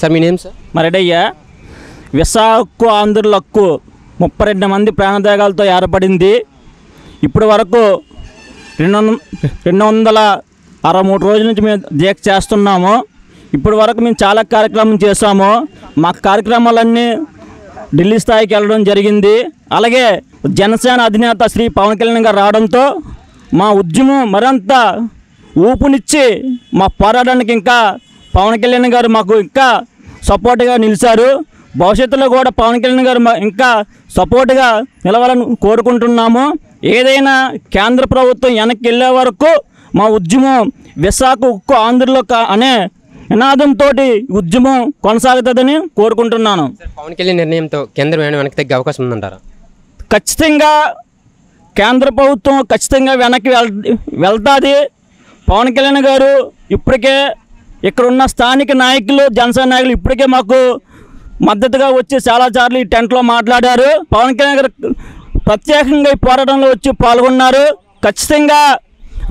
Sir మీ name sir? మరడయ్య Visakha ఆంధ్రులకు ముప్పై రెండు మంది ప్రాణత్యాగాలతో ఏర్పడింది. ఇప్పటి వరకు రెండు రెండు వందల అరవై మూడు రోజుల నుంచి మేము దీక్ష చేస్తున్నాము. ఇప్పటి వరకు మేము చాలా కార్యక్రమం చేశాము. మా కార్యక్రమాలన్నీ ఢిల్లీ స్థాయికి వెళ్ళడం జరిగింది. అలాగే జనసేన అధినేత శ్రీ పవన్ కళ్యాణ్ గారు రావడంతో మా ఉద్యమం మరింత ఊపునిచ్చి మా పోరాటానికి ఇంకా పవన్ కళ్యాణ్ గారు మాకు ఇంకా సపోర్ట్గా నిలిచారు. భవిష్యత్తులో కూడా పవన్ కళ్యాణ్ గారు మా- ఇంకా సపోర్ట్గా నిలవాలని కోరుకుంటున్నాము. ఏదైనా కేంద్ర ప్రభుత్వం వెనక్కి వెళ్ళే వరకు మా ఉద్యమం విశాఖ ఉక్కు ఆంధ్రలో కా- అనే నినాదంతో ఉద్యమం కొనసాగుతుందని కోరుకుంటున్నాను. పవన్ కళ్యాణ్ నిర్ణయంతో కేంద్రం వెనక్కి తగ్గే అవకాశం ఉందంటారా? ఖచ్చితంగా కేంద్ర ప్రభుత్వం ఖచ్చితంగా వెనక్కి వెల్ వెళ్తుంది. పవన్ కళ్యాణ్ గారు ఇప్పటికే ఇక్కడ ఉన్న స్థానిక నాయకులు జనసేన నాయకులు ఇప్పటికే మాకు మద్దతుగా వచ్చి చాలాసార్లు ఈ టెంట్లో మాట్లాడారు. పవన్ కళ్యాణ్ గారు ప్రత్యేకంగా ఈ పోరాటంలో వచ్చి పాల్గొన్నారు. ఖచ్చితంగా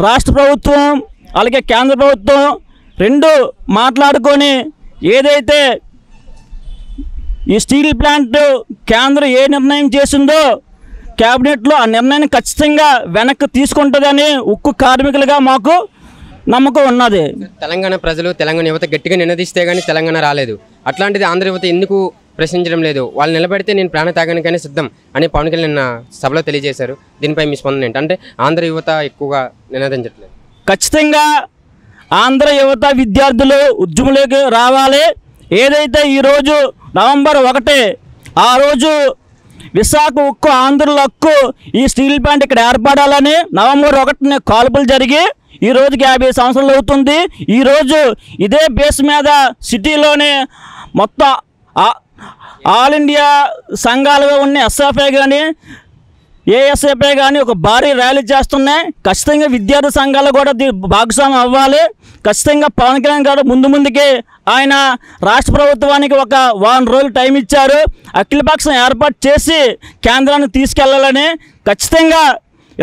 రాష్ట్ర ప్రభుత్వం అలాగే కేంద్ర ప్రభుత్వం రెండు మాట్లాడుకొని ఏదైతే ఈ స్టీల్ ప్లాంట్ కేంద్రం ఏ నిర్ణయం చేసిందో క్యాబినెట్లో ఆ నిర్ణయాన్ని ఖచ్చితంగా వెనక్కి తీసుకుంటుందని ఉక్కు కార్మికులుగా మాకు నమ్మకం ఉన్నది. తెలంగాణ ప్రజలు తెలంగాణ యువత గట్టిగా నినదిస్తే కానీ తెలంగాణ రాలేదు. అట్లాంటిది ఆంధ్ర యువత ఎందుకు ప్రశ్నించడం లేదు? వాళ్ళు నిలబడితే నేను ప్రాణ త్యాగానికైనా సిద్ధం అని పవన్ కళ్యాణ్ నిన్న సభలో తెలియజేశారు. దీనిపై మీ స్పందన ఏంటి? అంటే ఆంధ్ర యువత ఎక్కువగా నినదించట్లేదు. ఖచ్చితంగా ఆంధ్ర యువత విద్యార్థులు ఉద్యమంలోకి రావాలి. ఏదైతే ఈరోజు నవంబర్ ఒకటి ఆ రోజు విశాఖ ఉక్కు ఆంధ్రుల హక్కు ఈ స్టీల్ ప్లాంట్ ఇక్కడ ఏర్పడాలని నవంబర్ ఒకటిన కాల్పులు జరిగి ఈ రోజుకి యాభై సంవత్సరాలు అవుతుంది. ఈరోజు ఇదే బేస్ మీద సిటీలోనే మొత్తం ఆల్ ఇండియా సంఘాలుగా ఉన్న ఎస్ఎఫ్ఐ కానీ ఏఎస్ఎఫ్ఐ కానీ ఒక భారీ ర్యాలీ చేస్తున్నాయి. ఖచ్చితంగా విద్యార్థి సంఘాలు కూడా దీ- భాగస్వామ్యం అవ్వాలి. ఖచ్చితంగా పవన్ కళ్యాణ్ గారు ముందు ముందుకి ఆయన రాష్ట్ర ప్రభుత్వానికి ఒక వారం రోజులు టైం ఇచ్చారు. అఖిలపక్షం ఏర్పాటు చేసి కేంద్రాన్ని తీసుకెళ్ళాలని ఖచ్చితంగా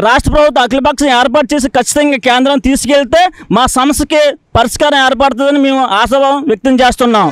రాష్ట్ర ప్రభుత్వం అఖిలపక్షం ఏర్పాటు చేసి ఖచ్చితంగా కేంద్రం తీసుకెళ్తే మా సమస్యకి పరిష్కారం ఏర్పడుతుందని మేము ఆశాభావం వ్యక్తం చేస్తున్నాం.